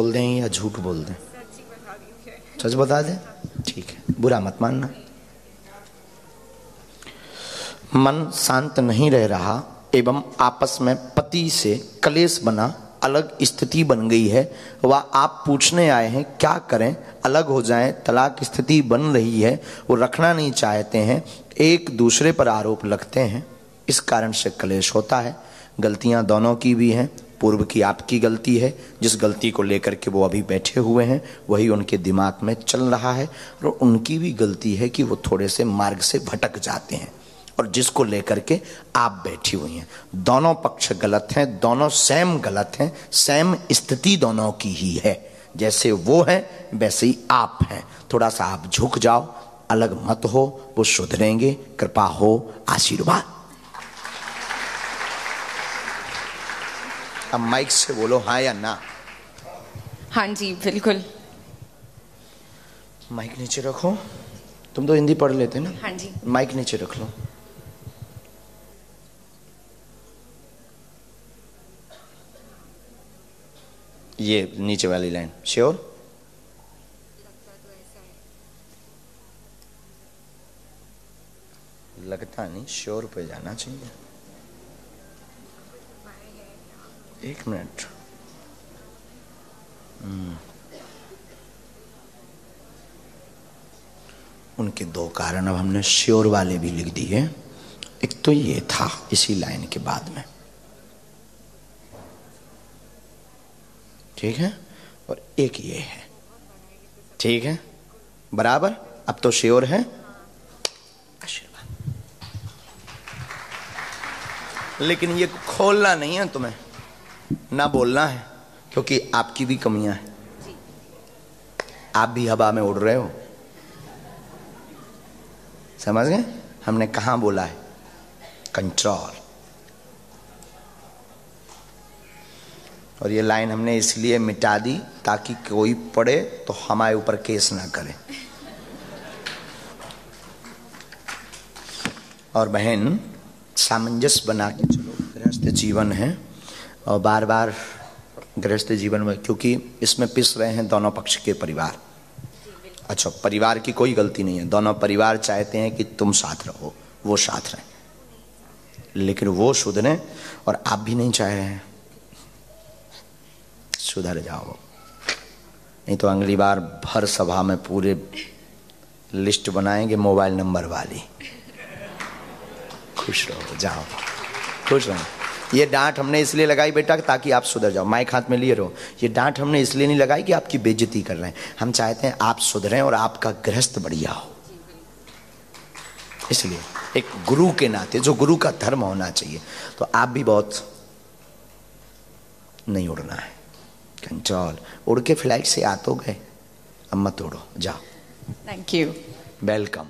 बोल दें या झूठ बोल दें? सच बता दें? ठीक है। बुरा मत मानना। मन शांत नहीं रह रहा एवं आपस में पति से कलेश बना अलग स्थिति बन गई है। वह आप पूछने आए हैं, क्या करें? अलग हो जाएँ, तलाक स्थिति बन रही है, वो रखना नहीं चाहते हैं, एक दूसरे पर आरोप लगते हैं। इस कारण से कलेश होता है। गलतियाँ दोनों की भी हैं। पूर्व की आपकी गलती है। जिस गलती को लेकर के वो अभी बैठे हुए हैं, वही उनके दिमाग में चल रहा है और उनकी भी गलती है कि वो थोड़े से मार्ग से भटक जाते हैं और जिसको लेकर के आप बैठी हुई हैं। दोनों पक्ष गलत हैं, दोनों सेम गलत हैं, सेम स्थिति दोनों की ही है। जैसे वो है, वैसे ही आप हैं। थोड़ा सा आप झुक जाओ, अलग मत हो, वो सुधरेंगे। कृपा हो, आशीर्वाद। अब माइक से बोलो हाँ या ना? हाँ जी बिल्कुल। माइक नीचे रखो। तुम तो हिंदी पढ़ लेते ना? हाँ जी। माइक नीचे रख लो। ये नीचे वाली लाइन। श्योर लगता नहीं श्योर पे जाना चाहिए। एक मिनट। हम्म। उनके दो कारण अब हमने श्योर वाले भी लिख दिए। एक तो ये था इसी लाइन के बाद में। ठीक है? और एक ये है। ठीक है? बराबर? अब तो श्योर है? आशीर्वाद। लेकिन ये खोलना नहीं है तुम्हें। ना बोलना है क्योंकि आपकी भी कमियाँ हैं। आप भी हवा में उड़ रहे हो। समझ गए? हमने कहा बोला है? कंट्रोल और ये लाइन हमने इसलिए मिटा दी ताकि कोई पढ़े तो हमारे ऊपर केस ना करे। और बहन सामंजस्य बना के चलो। गृहस्थ जीवन है। और बार बार गृहस्थ जीवन में, क्योंकि इसमें पिस रहे हैं दोनों पक्ष के परिवार। अच्छा परिवार की कोई गलती नहीं है। दोनों परिवार चाहते हैं कि तुम साथ रहो, वो साथ रहें। लेकिन वो सुधरे और आप भी नहीं चाह रहे हैं। सुधर जाओ। नहीं तो अगली बार भर सभा में पूरे लिस्ट बनाएँगे मोबाइल नंबर वाली। खुश रहो, जाओ। खुश रहो। ये डांट हमने इसलिए लगाई बेटा ताकि आप सुधर जाओ। माइक हाथ में लिए रहो। ये डांट हमने इसलिए नहीं लगाई कि आपकी बेजती कर रहे हैं। हम चाहते हैं आप सुधरें और आपका गृहस्थ बढ़िया हो। इसलिए एक गुरु के नाते जो गुरु का धर्म होना चाहिए तो आप भी बहुत नहीं उड़ना है। कंट्रोल। उड़ के फ़्लाइट से आ तो गए। अब मत उड़ो। जाओ। Thank you welcome